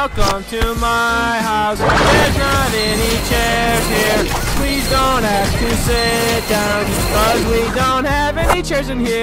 Welcome to my house. There's not any chairs here. Please don't ask to sit down, cause we don't have any chairs in here.